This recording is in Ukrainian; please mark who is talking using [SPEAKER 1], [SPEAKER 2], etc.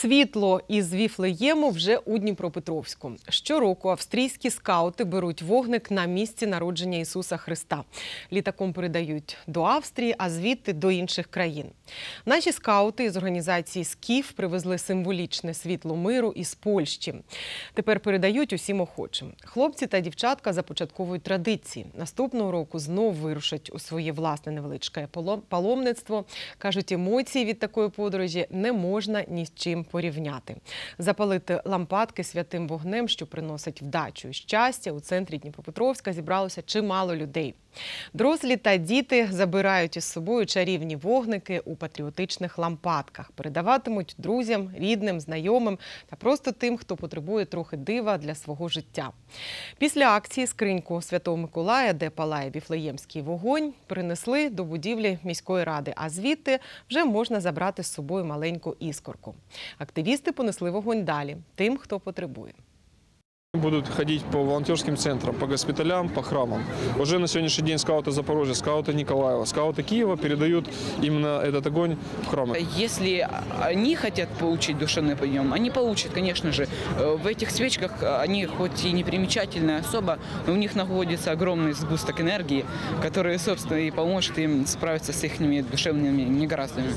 [SPEAKER 1] Світло із Віфлеєму вже у Дніпропетровську. Щороку австрійські скаути беруть вогник на місці народження Ісуса Христа. Літаком передають до Австрії, а звідти до інших країн. Наші скаути з організації СКІФ привезли символічне світло миру із Польщі. Тепер передають усім охочим. Хлопці та дівчатка започатковують традиції. Наступного року знов вирушать у своє власне невеличке паломництво. Кажуть, емоції від такої подорожі не можна ні з чим порівняти. Запалити лампадки святим вогнем, що приносить вдачу і щастя. У центрі Дніпропетровська зібралося чимало людей. Дорослі та діти забирають із собою чарівні вогники у патріотичних лампадках, передаватимуть друзям, рідним, знайомим та просто тим, хто потребує трохи дива для свого життя. Після акції скриньку Святого Миколая, де палає віфлеємський вогонь, принесли до будівлі міської ради, а звідти вже можна забрати з собою маленьку іскорку. Активісти понесли вогонь далі тим, хто потребує.
[SPEAKER 2] Будут ходить по волонтерским центрам, по госпиталям, по храмам. Уже на сегодняшний день скауты Запорожья, скауты Николаева, скауты Киева передают именно этот огонь в храмы.
[SPEAKER 3] Если они хотят получить душевный подъем, они получат, конечно же. Э, В этих свечках э, они хоть и не примечательные особо, но у них находится огромный сгусток энергии, который, собственно, и поможет им справиться с их душевными негораздами.